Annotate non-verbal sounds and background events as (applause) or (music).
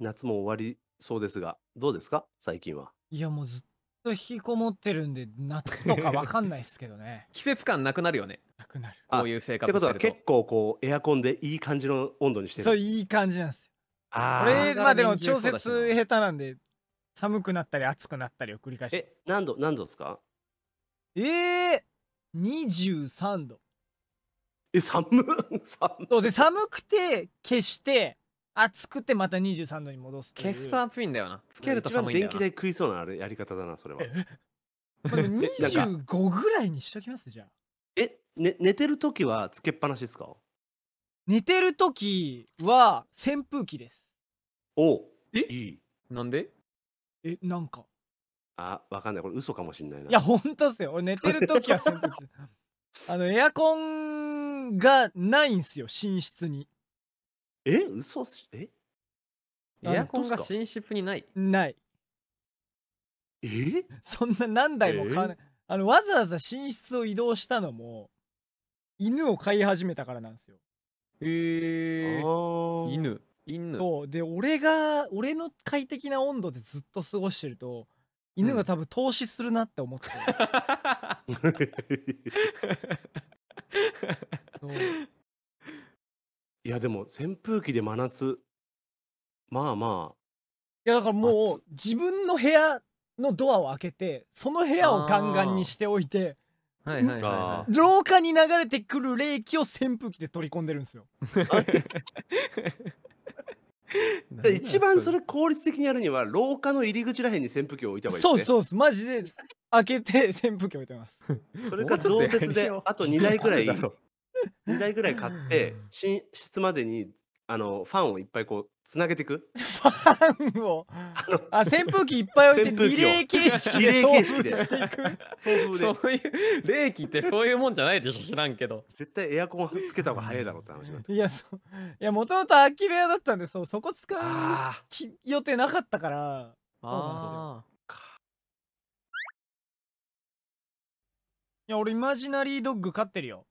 夏も終わりそうですが、どうですか？最近は。いや、もうずっと引きこもってるんで、夏とかわかんないっすけどね。(laughs) 季節感なくなるよね。なくなる。こういう生ってことは。結構こうエアコンでいい感じの温度にしてる。そう、いい感じなんすよ。あ俺、あ。まあ、でも調節下手なんで、寒くなったり暑くなったりを繰り返してえ、何度何度ですか？ええ！23度。え、寒っ。(laughs) 寒そう、で、寒くて消して、暑くてまた23度に戻すという。消すと暑いんだよな。つけると寒いんだよな。電気代食いそうなあれやり方だな、それは。え？まあでもえなんか25ぐらいにしときます？じゃあ。え、ね寝てる時はつけっぱなしですか？寝てる時は扇風機です。おお、え？いい。なんで？え、なんか。あ、わかんない。これ嘘かもしんないな。いや、ほんとっすよ。俺寝てる時は扇風機です。(laughs) あの、エアコンがないんすよ、寝室に。え、嘘しえ？エアコンがどうすか寝室にない。ない。え？そんな何台も買わない。あの、わざわざ寝室を移動したのも、犬を飼い始めたからなんすよ。へえ。犬犬。そう、で、俺が俺の快適な温度でずっと過ごしてると、犬うんが多分投資するなって思って。そう。いやでも扇風機で真夏、まあまあ。いやだからも暑う自分の部屋のドアを開けて、その部屋をガンガンにしておいて、はいはいはいは廊下に流れてくる冷気を扇風機で取り込んでるんすよ。(laughs) い。で一番それ。れ効率的にやるには廊下の入り口らへんに扇風機を置いた方がいいですね。そうそうです。マジで開けて扇風機置いてます。それかもうちょっとやり増設であと2台ぐらい (laughs) 2台ぐらい買って寝室までにあのファンをいっぱいこうつなげていく。(laughs) ファンを、あ、扇風機いっぱい置いて (laughs) 扇風機をリレー形式リで送レー形式で風していく。送風でそういう冷気ってそういうもんじゃないでしょ知らんけど。絶対エアコンつけた方が早いだろうって話になって。いや、そう。いや、もともと空き部屋だったんで、そう、そこ使うあき予定なかったから。あいや、俺イマジナリードッグ飼ってるよ。